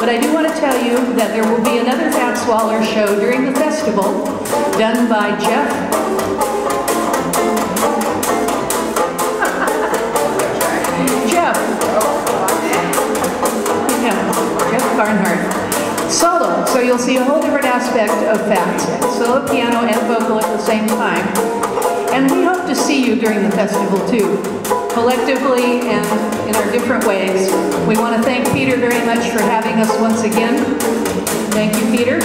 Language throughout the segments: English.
But I do want to tell you that there will be another Fats Waller show during the festival done by Jeff Jeff. Yeah, Jeff Barnhart. Solo, so you'll see a whole different aspect of Fats. Solo piano and vocal at the same time. And we hope to see you during the festival too. Collectively and in our different ways. We want to thank Peter very much for having us once again. Thank you, Peter.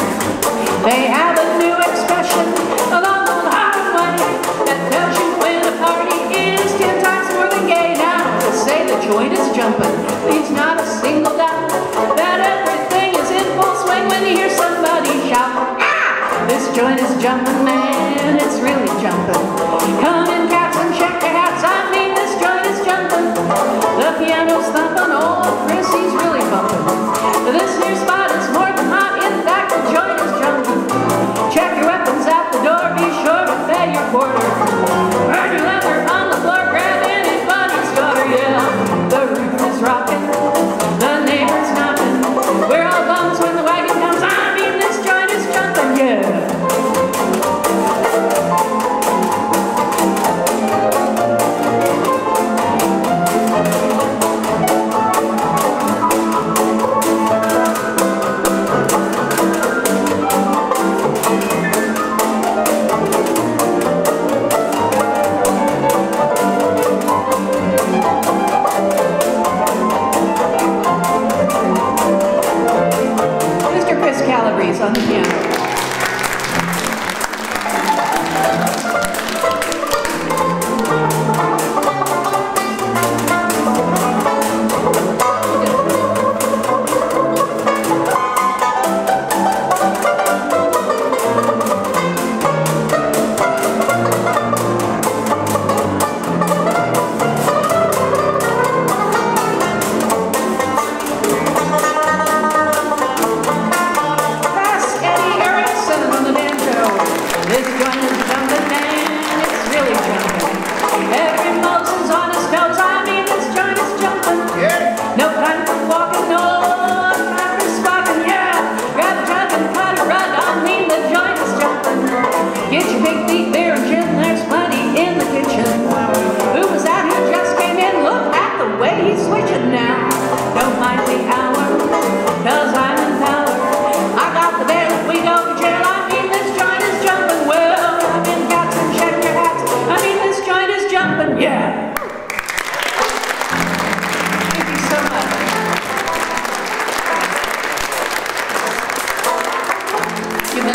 They have a new expression along the highway that tells you when a party is ten times more than gay. Now, to say the joint is jumping leaves not a single doubt that everything is in full swing when you hear somebody shout, ah! This joint is jumping, man, it's really jumping. Come and your hats.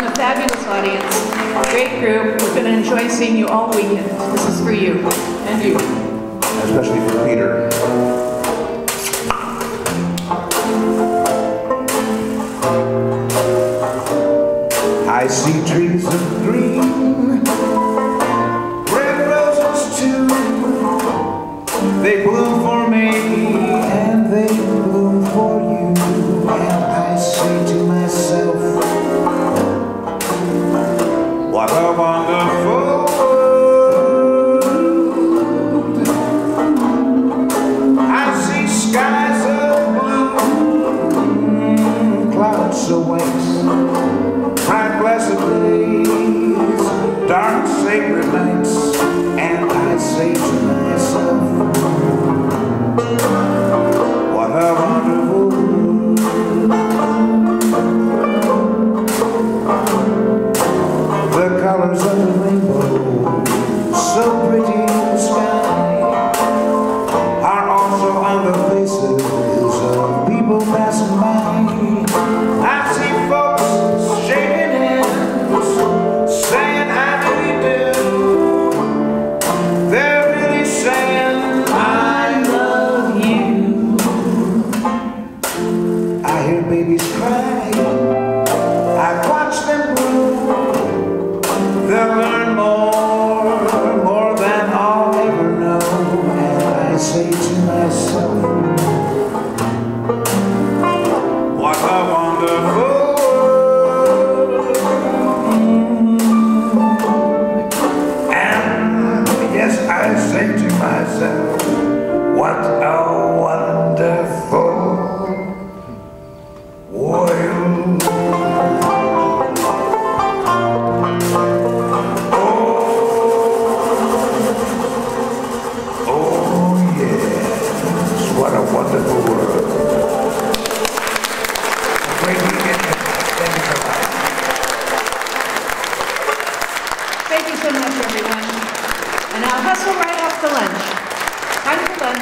A fabulous audience. Great group. We're going to enjoy seeing you all weekend. This is for you and you. especially for Peter. I see trees of green, red roses too. They bloom for clouds so blessed days, dark sacred nights, and I say to myself, what a wonderful. The colors of the rainbow, so pretty in the sky are also on the faces of people passing by. they'll learn more, more than I'll ever know. And I say to myself, what a wonderful world. And yes, I say to myself, what a Thank you so much. Thank you so much, everyone. And now hustle right off to lunch. Time for lunch.